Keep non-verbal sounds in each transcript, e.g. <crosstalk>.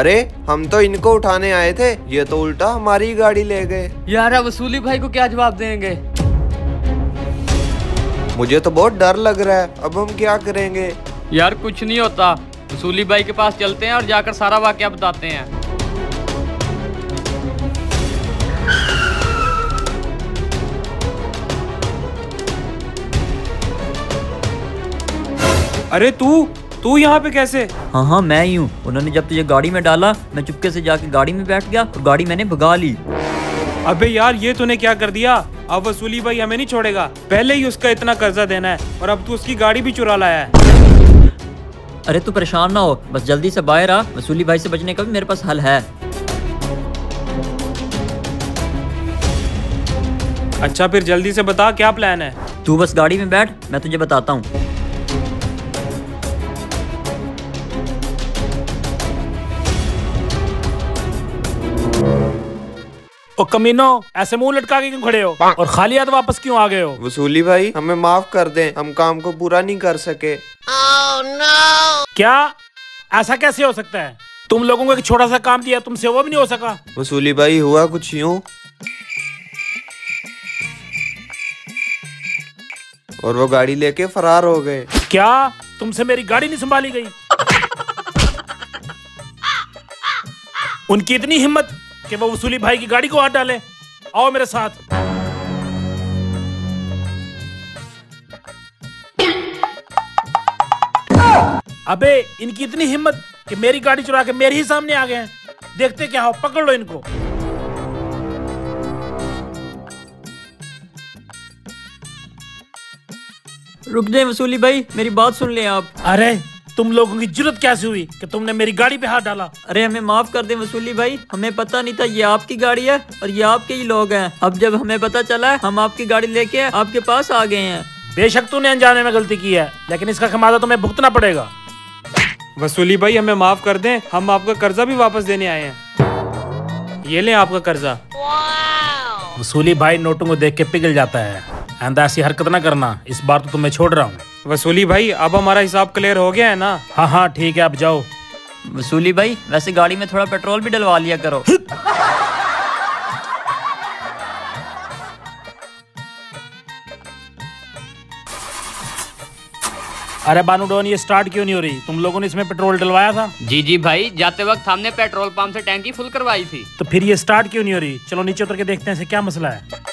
अरे हम तो इनको उठाने आए थे। ये तो उल्टा हमारी गाड़ी ले गए। यार वसूली भाई को क्या जवाब देंगे? मुझे तो बहुत डर लग रहा है। अब हम क्या करेंगे? यार कुछ नहीं होता। वसूली भाई के पास चलते हैं और जाकर सारा वाक्य बताते हैं। अरे तू तू यहाँ पे कैसे? हाँ हाँ मैं ही हूँ। उन्होंने जब तुझे गाड़ी में डाला मैं चुपके से जाके गाड़ी में बैठ गया और गाड़ी मैंने भगा ली। अबे यार ये तूने क्या कर दिया? अब वसूली भाई हमें नहीं छोड़ेगा। पहले ही उसका इतना कर्जा देना है और अब तू उसकी गाड़ी भी चुरा लाया है। अरे तू परेशान ना हो। बस जल्दी से बाहर आ। वसूली भाई से बचने का भी मेरे पास हल है। अच्छा फिर जल्दी से बता क्या प्लान है? तू बस गाड़ी में बैठ मैं तुझे बताता हूँ। ओ कमीनो ऐसे मुँह लटका के क्यों खड़े हो? और खाली हाथ वापस क्यों आ गए हो? वसूली भाई हमें माफ़ कर दें हम काम को पूरा नहीं कर सके। क्या? ऐसा कैसे हो सकता है? तुम लोगों को एक छोटा सा काम दिया तुमसे वो भी नहीं हो सका। वसूली भाई हुआ कुछ यूँ? और वो गाड़ी लेके फरार हो गए। क्या? तुमसे मेरी गाड़ी नहीं संभाली गई? <laughs> उनकी इतनी हिम्मत कि वो वसूली भाई की गाड़ी को हाथ डाले। आओ मेरे साथ। अबे इनकी इतनी हिम्मत कि मेरी गाड़ी चुरा के मेरे ही सामने आ गए हैं। देखते क्या हो पकड़ लो इनको। रुक जाए वसूली भाई मेरी बात सुन ले आप। अरे तुम लोगों की ज़रूरत कैसे हुई कि तुमने मेरी गाड़ी पे हाथ डाला? अरे हमें माफ़ कर दे वसूली भाई हमें पता नहीं था ये आपकी गाड़ी है और ये आपके ही लोग हैं। अब जब हमें पता चला है हम आपकी गाड़ी लेके आपके पास आ गए हैं। बेशक तूने अनजाने में गलती की है लेकिन इसका खमादा तुम्हें भुगतना पड़ेगा। वसूली भाई हमें माफ़ कर दें हम आपका कर्जा भी वापस देने आए हैं। ये लें आपका कर्जा। वसूली भाई नोटों को देख के पिघल जाता है आंदा ऐसी हरकत ना करना इस बार तो तुम्हें छोड़ रहा हूँ। वसूली भाई अब हमारा हिसाब क्लियर हो गया है ना? हाँ हाँ ठीक है अब जाओ। वसूली भाई वैसे गाड़ी में थोड़ा पेट्रोल भी डलवा लिया करो। अरे बानू डोन ये स्टार्ट क्यों नहीं हो रही? तुम लोगों ने इसमें पेट्रोल डलवाया था? जी जी भाई जाते वक्त हमने पेट्रोल पंप से टैंकी फुल करवाई थी। तो फिर ये स्टार्ट क्यों नहीं हो रही? चलो नीचे उतर के देखते हैं इसे क्या मसला है।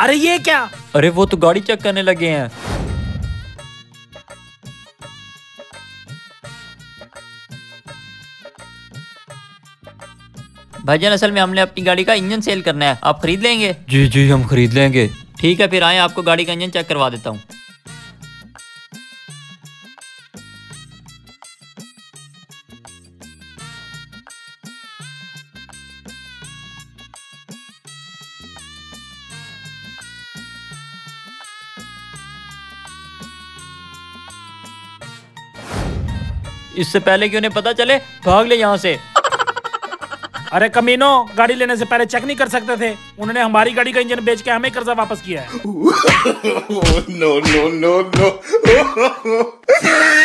अरे ये क्या? अरे वो तो गाड़ी चेक करने लगे हैं। भाईजान असल में हमने अपनी गाड़ी का इंजन सेल करना है। आप खरीद लेंगे? जी जी हम खरीद लेंगे। ठीक है फिर आए आपको गाड़ी का इंजन चेक करवा देता हूँ। इससे पहले कि उन्हें पता चले भाग ले यहाँ से। अरे कमीनो गाड़ी लेने से पहले चेक नहीं कर सकते थे। उन्होंने हमारी गाड़ी का इंजन बेच के हमें कर्जा वापस किया है। No no no no. <laughs>